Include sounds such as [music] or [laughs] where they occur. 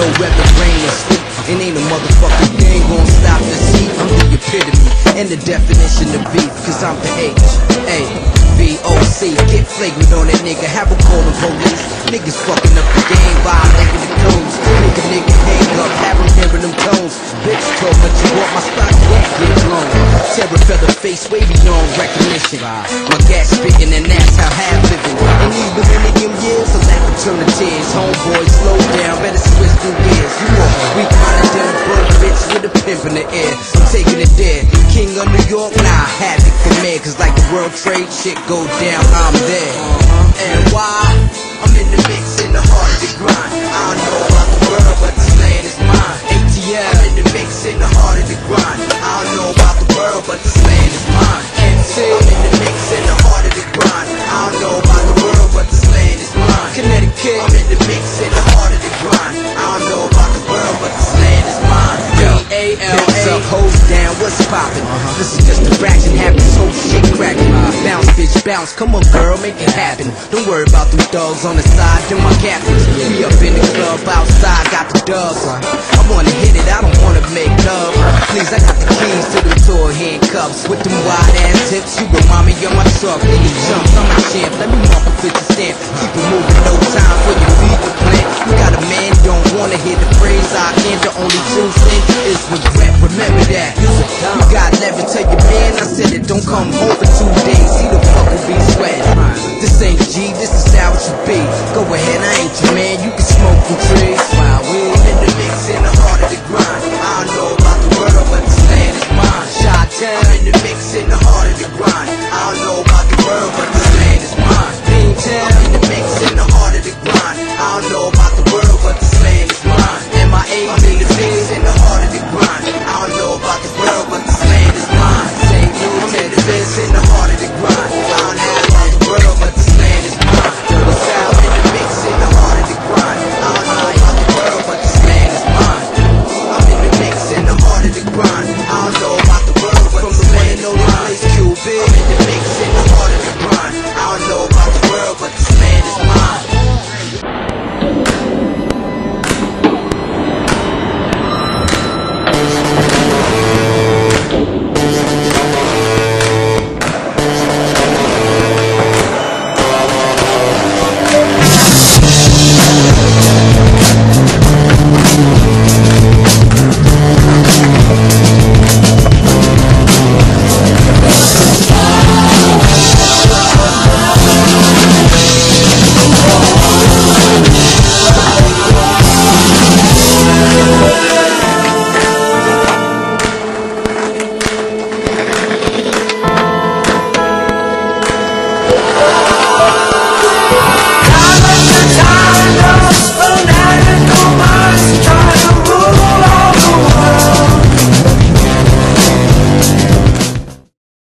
no weather, rain or sleet. And ain't a motherfucking thing gon' stop the heat. I'm the epitome and the definition of beef, cause I'm the H. A. V. O. C. Get flagrant on that nigga, have a call the police. Niggas fucking up the game, violating the codes. Make a nigga hang up, have him hearing them tones. Bitch told much you want my stock, yeah, get blown. Terror feather face, way beyond recognition. My gas spitting, and that's how half living. And even them years, a laugh and turn to tears. Homeboy, slow down, better switch through gears. You more weak minded than a broke bitch with a pimp in the air. I'm taking it there. King of New York, nah, havoc for me. Cause like the World Trade shit go down, I'm there. And why? I'm in the world, but this land is mine. MC, I'm in the mix, in the heart of the grind. I don't know about the world, but this land is mine. Connecticut, Hold down, what's poppin'? Uh-huh. This is just a fraction, have this whole shit crackin'. Uh-huh. Bounce, bitch, bounce, come on, girl, make it happen. Don't worry about them dogs on the side, them my captains. We up in the club, outside, got the dubs. Uh-huh. I wanna hit it, I don't wanna make love. Please, I got the keys to the tour handcuffs. With them wide ass tips, you remind me of my truck. Nigga jumps, I'm a champ, let me mark a 50 stamp. Keep Lord. [laughs]